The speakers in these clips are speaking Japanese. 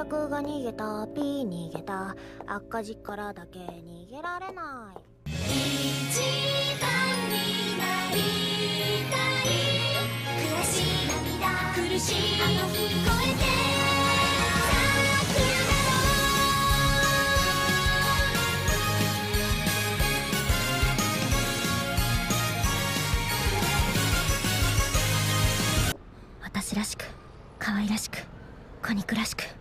客が逃げた。ピー逃げた。赤字からだけ逃げられない。一番になりたい。悔しい。涙苦しいあの日越えて私らしく。可愛らしく。果肉らしく。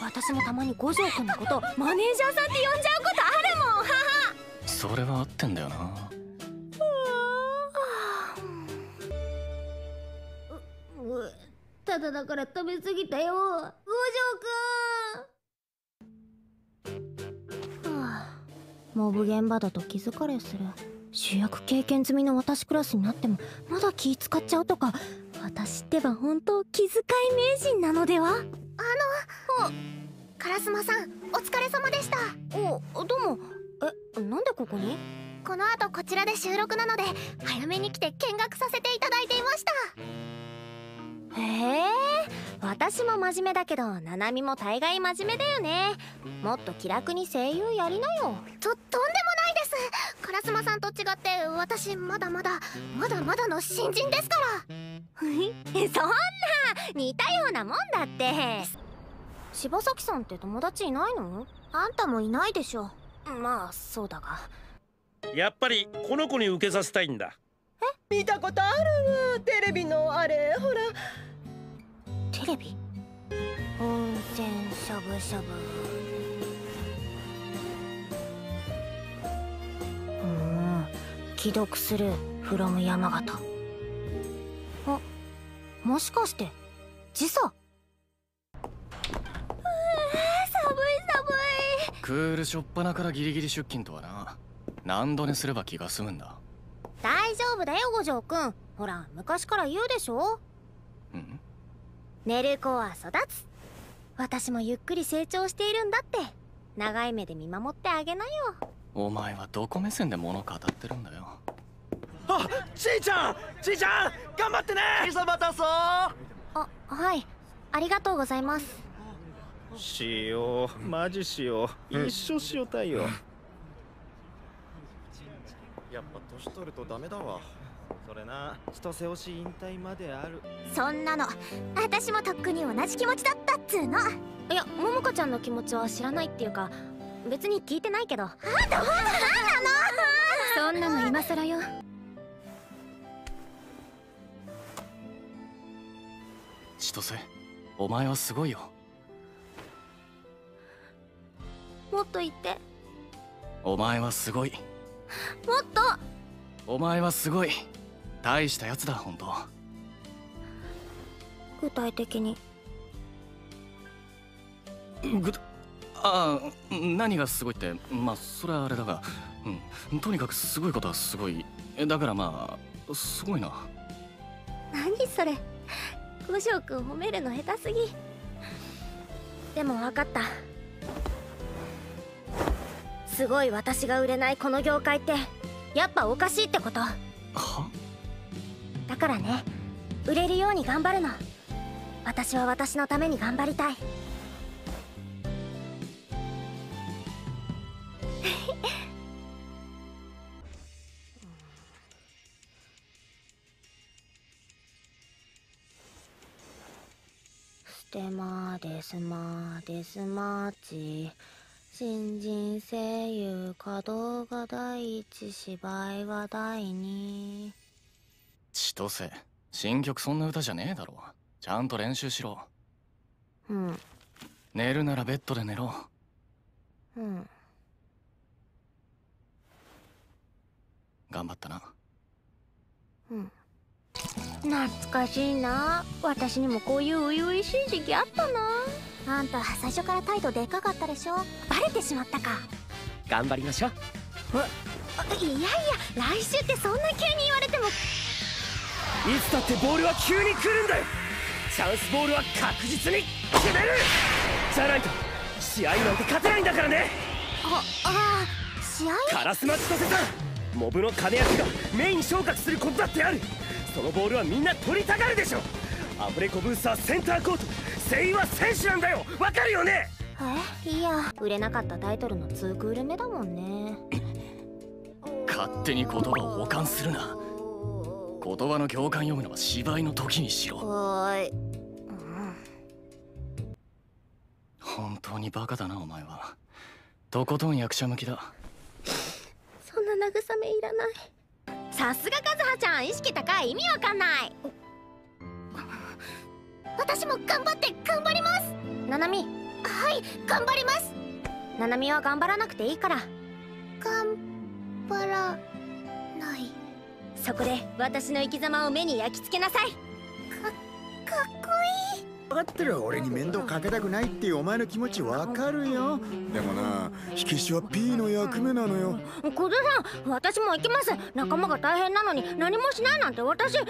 私もたまに五条くんのことマネージャーさんって呼んじゃうことあるもんはは。それは合ってんだよな。ただだから食べ過ぎたよ五条くんはあモブ現場だと気疲れする主役経験済みの私クラスになってもまだ気使っちゃうとか私ってば本当気遣い名人なのではあの烏丸さんお疲れ様でした。おどうも。えなんでここに？この後こちらで収録なので早めに来て見学させていただいていました。へえ私も真面目だけどナナミも大概真面目だよね。もっと気楽に声優やりなよ。ととんでもないです。烏丸さんと違って私まだまだまだまだの新人ですから。そんな似たようなもんだって柴崎さんって友達いないの？あんたもいないでしょ。まあそうだが。やっぱりこの子に受けさせたいんだ。見たことある？わテレビのあれ？ほら。テレビ？温泉しゃぶしゃぶうーん既読する from 山形。あもしかして時差？クールしょっぱなからギリギリ出勤とはな。何度寝すれば気が済むんだ？大丈夫だよ五条くん。ほら昔から言うでしょ？うん？寝る子は育つ。私もゆっくり成長しているんだって。長い目で見守ってあげなよ。お前はどこ目線で物語ってるんだよ？あちいちゃん！ちいちゃん！頑張ってね！いざまたそうあはい。ありがとうございますしよう。マジしよう。一生しようたいよ。やっぱ年取るとダメだわ。それな。千歳推し引退まである。そんなの。私もとっくに同じ気持ちだったっつーの。いや桃香ちゃんの気持ちは知らないっていうか別に聞いてないけど。あどうなの？そんなの今更よ。千歳お前はすごいよもっと言って。お前はすごい。もっと。お前はすごい。大したやつだ本当。具体的に。ぐああ何がすごいってまあそれはあれだが、うん、とにかくすごいことはすごい。だからまあすごいな。何それ。五条くん褒めるの下手すぎ。でも分かったすごい私が売れないこの業界ってやっぱおかしいってこと。は？だからね売れるように頑張るの。私は私のために頑張りたい。ステマですまですまち新人声優稼働が第一芝居は第二。千歳新曲そんな歌じゃねえだろ。ちゃんと練習しろ。うん。寝るならベッドで寝ろ。うん。頑張ったな。うん。懐かしいな。私にもこういう初々しい時期あったなあんた最初から態度でかかったでしょ？バレてしまったか。頑張りましょう。あいやいや来週ってそんな急に言われても。いつだってボールは急に来るんだよ。チャンスボールは確実に決める。じゃないと試合なんて勝てないんだからね。あああ試合？カラスマ千歳さんモブの金役がメイン昇格することだってある。そのボールはみんな取りたがるでしょアフレコブースターセンターコート声優は戦士なんだよ。わかるよね？え？いいや。売れなかったタイトルの2クール目だもんね。勝手に言葉を保管するな。言葉の行間読むのは芝居の時にしろ。はーい、本当にバカだなお前は。とことん役者向きだ。そんな慰めいらない。さすがカズハちゃん。意識高い。意味わかんない私も頑張って頑張ります。ななみはい頑張ります。ななみは頑張らなくていいから。頑張らない。そこで私の生き様を目に焼き付けなさい。かかっこいい。分かってる。俺に面倒かけたくないっていうお前の気持ちわかるよ。でもな火消しは P の役目なのよ。小田さん私も行きます。仲間が大変なのに何もしないなんて私できま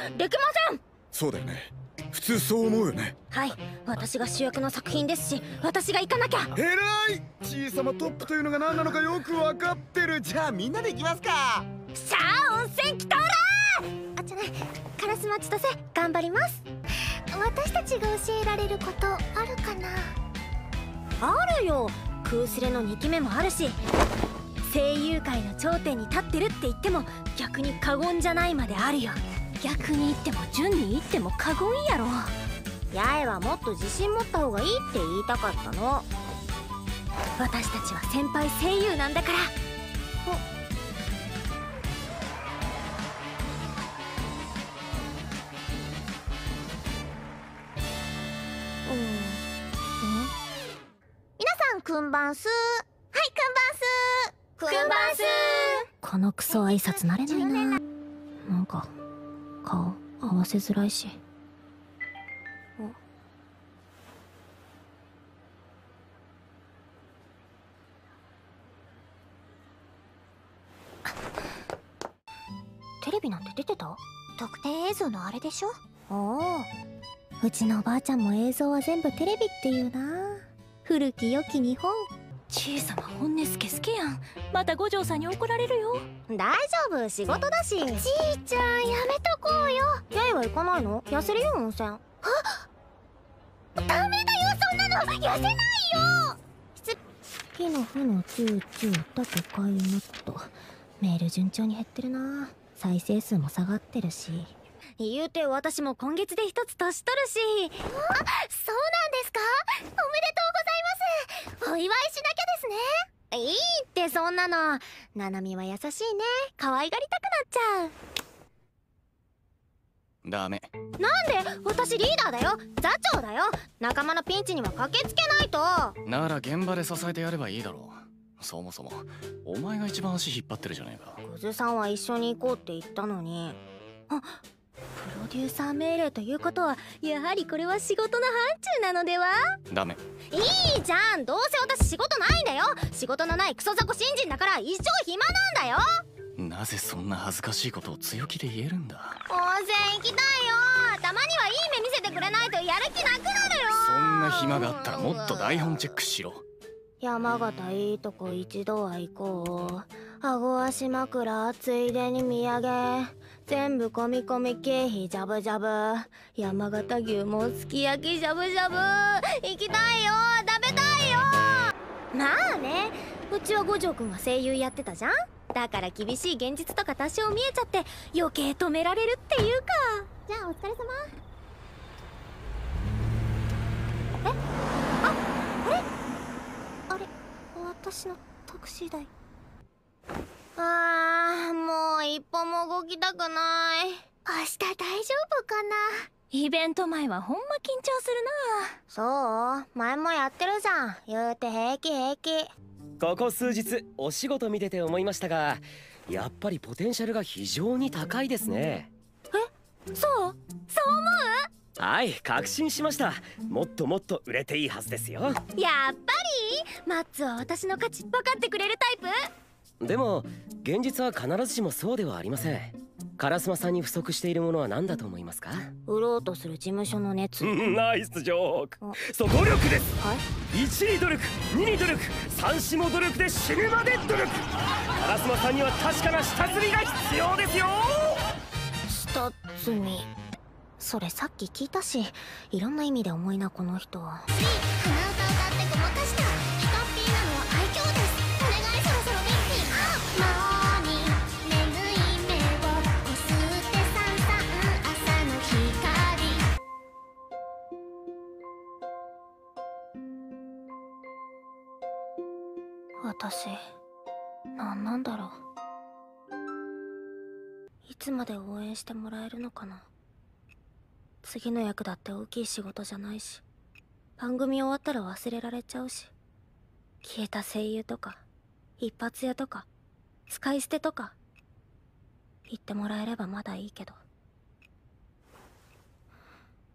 せん。そうだよね普通そう思うよね。はい。私が主役の作品ですし私が行かなきゃ。偉い！小さまトップというのが何なのかよく分かってる。じゃあみんなで行きますか。さあ温泉来たらあじゃないカラスマ千歳頑張ります。私たちが教えられることあるかな？あるよ。空スレの2期目もあるし。声優界の頂点に立ってるって言っても逆に過言じゃないまであるよ逆に言っても順に言っても過言やろ。八重はもっと自信持った方がいいって言いたかったの。私たちは先輩声優なんだから。うん。皆さんくんばんす。はいくんばんすくんばんす。このクソ挨拶慣れないな。なんか顔合わせづらいし。テレビなんて出てた？特典映像のあれでしょ？おお。うちのおばあちゃんも映像は全部テレビっていうな。古き良き日本小さな本音スケスケやん。また五条さんに怒られるよ。大丈夫仕事だし。じいちゃんやめとこうよ。やいは行かないの？痩せるよ温泉。あダメだよそんなの！痩せないよ！月の負の99だとかいなと。メール順調に減ってるな。再生数も下がってるし言うて私も今月で一つ年取るし。あそうなんですか？おめでとうございます。お祝いしなきゃですね。いいってそんなの。ななみは優しいね。可愛がりたくなっちゃう。ダメ。なんで？私リーダーだよ。座長だよ。仲間のピンチには駆けつけないと。なら現場で支えてやればいいだろう。そもそも。お前が一番足引っ張ってるじゃないか。グズさんは一緒に行こうって言ったのに。あプロデューサー命令ということはやはりこれは仕事の範疇なのでは？ダメ。いいじゃん。どうせ私仕事ないんだよ。仕事のないクソ雑魚新人だから一生暇なんだよ。なぜそんな恥ずかしいことを強気で言えるんだ？温泉行きたいよ。たまにはいい目見せてくれないとやる気なくなるよ。そんな暇があったらもっと台本チェックしろ。山形いいとこ一度は行こう。顎足枕ついでに土産全部込み込み経費ジャブジャブ。山形牛もすき焼きジャブジャブ。行きたいよ！食べたいよ！まあね！うちは五条くんが声優やってたじゃん？だから厳しい現実とか多少見えちゃって余計止められるっていうか。じゃあお疲れ様。え？あ！あれ？あれ？私のタクシー代。あー。もう一歩も動きたくない。明日大丈夫かな？イベント前はほんま緊張するそう前もやってるじゃん。言うて平気平気。ここ数日お仕事見てて思いましたがやっぱりポテンシャルが非常に高いですね。そう？そう思はい確信しました。もっともっと売れていいはずですよ。うやっぱり？マッツは私の価値分かってくれるタイプ？でも現実は必ずしもそうではありません。烏丸さんに不足しているものは何だと思いますか？売ろうとする事務所の熱。ナイスジョーク。あ。そう努力です。はい。1に努力2に努力。3子も努力で死ぬまで努力。烏丸さんには確かな下積みが必要ですよ。下積み。それさっき聞いたしいろんな意味で重いなこの人は私何なんだろう。いつまで応援してもらえるのかな。次の役だって大きい仕事じゃないし番組終わったら忘れられちゃうし消えた声優とか一発屋とか使い捨てとか言ってもらえればまだいいけど。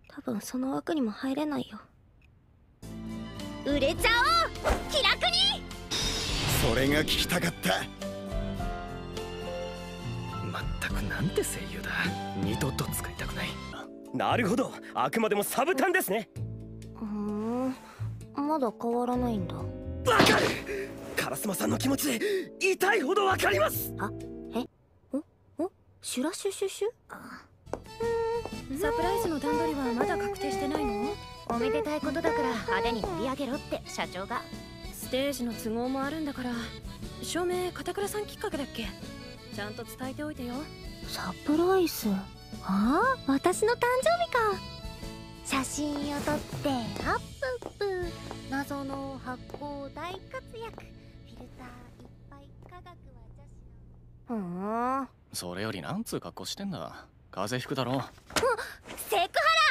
多分その枠にも入れないよ。売れちゃおう!気楽に!それが聞きたかった。まったくなんて声優だ。二度と使いたくない。なるほど。あくまでもサブタンですね。うーん。まだ変わらないんだ。わかる。烏丸さんの気持ち痛いほどわかります。おシュラシュシュシュ？サプライズの段取りはまだ確定してないの？おめでたいことだから派手に盛り上げろって社長がステージの都合もあるんだから。照明片倉さんきっかけだっけ？ちゃんと伝えておいてよ。サプライズ？あ？あ私の誕生日か。写真を撮ってアップ。ップ謎の発光大活躍。フィルターいっぱい科学は女子の。ふんそれよりなんつう格好してんだ？風邪ひくだろ。セクハ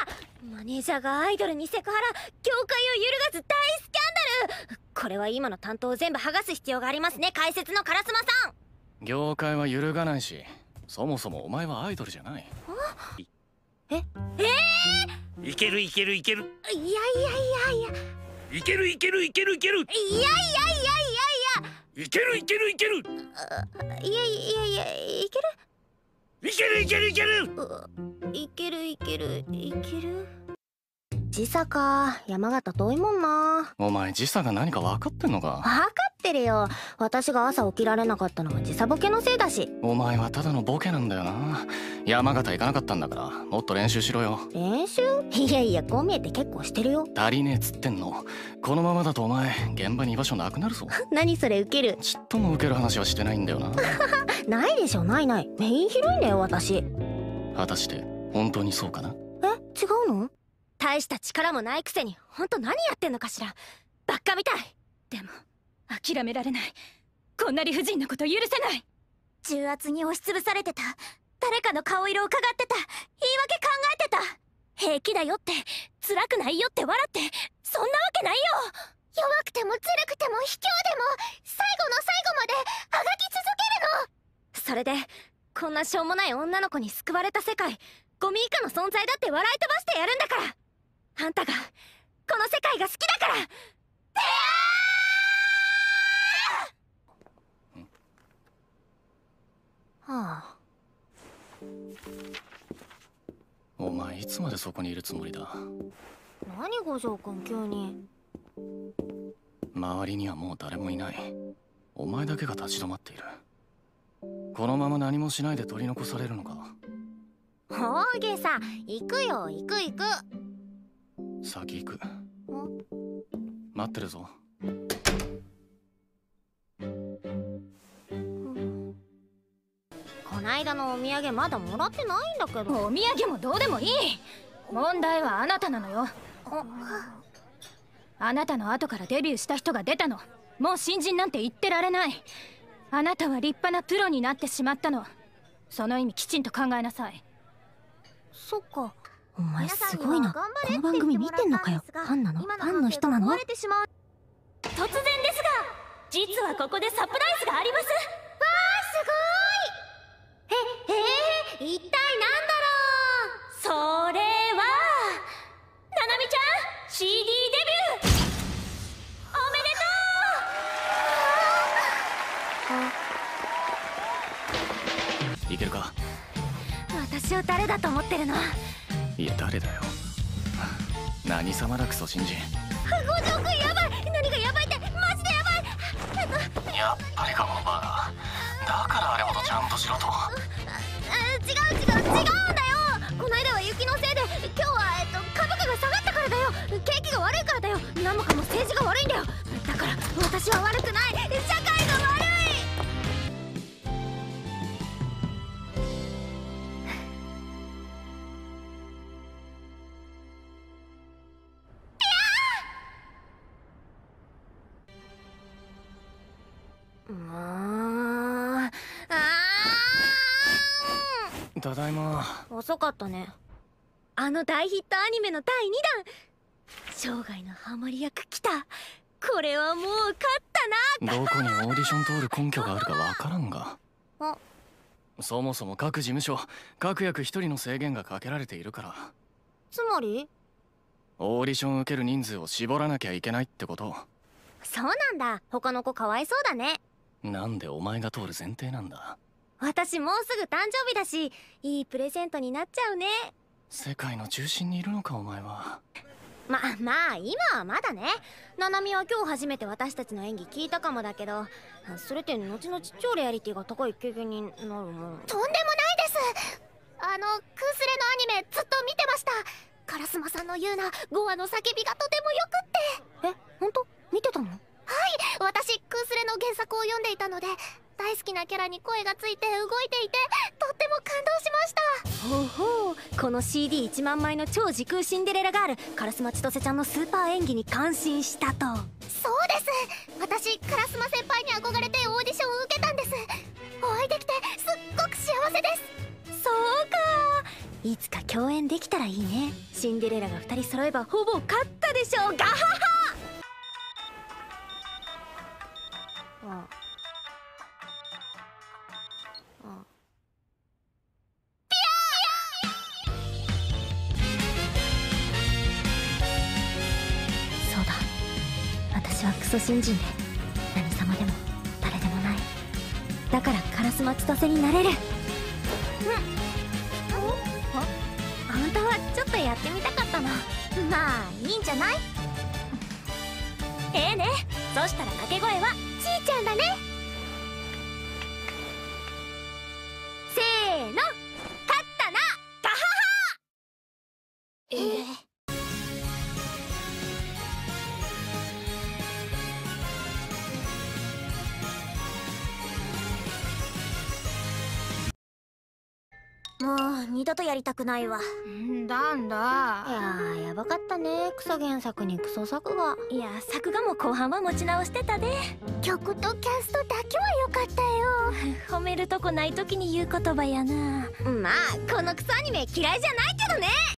ラ！マネージャーがアイドルにセクハラ。業界を揺るがす大スキャンダルこれは今の担当を全部剥がす必要がありますね解説の烏丸さん。業界は揺るがないしそもそもお前はアイドルじゃない。いけるいけるいける。いやいやいやいや。いけるいけるいけるいける。いやいやいやいいけるいけるいける。やいやいやいやいやいける？いけるいけるいける。いけるいけるいける？時差か。山形遠いもんな。お前時差が何か分かってんのか？分かってるよ。私が朝起きられなかったのは時差ボケのせいだし。お前はただのボケなんだよな。山形行かなかったんだからもっと練習しろよ。練習？いやいやこう見えて結構してるよ。足りねえっつってんの。このままだとお前現場に居場所なくなるぞ。何それウケる？ちっとも受ける話はしてないんだよな。ないでしょ。ないない。メインヒロインだよ私。果たして本当にそうかな？え？違うの？大した力もないくせにほんと何やってんのかしら。バッカみたい。でも諦められない。こんな理不尽なこと許せない。重圧に押しつぶされてた。誰かの顔色を伺ってた。言い訳考えてた。平気だよって。辛くないよって笑って。そんなわけないよ。弱くても辛くても卑怯でも。最後の最後まであがき続けるの。それでこんなしょうもない女の子に救われた世界ゴミ以下の存在だって笑い飛ばしてやるんだからあんたがこの世界が好きだから。はあ。お前いつまでそこにいるつもりだ？何五条くん急に。周りにはもう誰もいない。お前だけが立ち止まっている。このまま何もしないで取り残されるのか。大げさ。行くよ行く行く先行く。待ってるぞ。こないだのお土産まだもらってないんだけど。お土産もどうでもいい。問題はあなたなのよ。あなたの後からデビューした人が出たの。もう新人なんて言ってられない。あなたは立派なプロになってしまったの。その意味きちんと考えなさい。そっかお前すごいな。この番組見てんのかよ。ファンなのフ今ァンの人なの？判定で壊れてしまう突然ですが実はここでサプライズがあります。ええー、一体なんだそれはななみちゃん CD デビュー。おめでいけるか？ろう私を誰だと思ってるの？いや誰だよ。何様だクソ新人。五条君やばい。何がやばいってマジでやばい。やっぱりかもバーだからあれほどちゃんとしろと。違う違う違うんだよ。この間は雪のせいで今日は、えっと、株価が下がったからだよ。景気が悪いからだよ。何もかも政治が悪いんだよ。だから私は悪くない。ただいま。ー遅かったね。あの大ヒットアニメの第2弾。生涯のハマり役来た。これはもう勝ったな。どこにオーディション通る根拠があるかわからんが。あ。そもそも各事務所各役一人の制限がかけられているから。つまり？オーディション受ける人数を絞らなきゃいけないってこと。そうなんだ。他の子かわいそうだね。なんでお前が通る前提なんだ私もうすぐ誕生日だしいいプレゼントになっちゃうね。世界の中心にいるのかお前は。ままあ今はまだね。ナナミは今日初めて私たちの演技聞いたかもだけどそれって後々超レアリティが高い経験になるもんとんでもないですあのクースレのアニメずっと見てました。カラスマさんの言うな。5話の叫びがとてもよくって。え？に声がついて動いていてとっても感動しました。ほうほうこの CD1 万枚の超時空シンデレラガールカラスマ千歳ちゃんのスーパー演技に感心したと。そうです。私カラスマ先輩に憧れてオーディションを受けたんです。お会いできてすっごく幸せです。そうか。いつか共演できたらいいね。シンデレラが2人揃えばほぼ勝ったでしょう。ガハハソ新人で何様でも誰でもない。だからカラスマ千歳になれる。うん。あ本当はちょっとやってみたかったのまあいいんじゃない？ええね。そしたら掛け声はちーちゃんだね。二度とやりたくないわ。んだんだ？いやーやばかったね。クソ原作にクソ作画。いや作画も後半は持ち直してたで曲とキャストだけは良かったよ。褒めるとこない時に言う言葉やな。まあこのクソアニメ嫌いじゃないけどね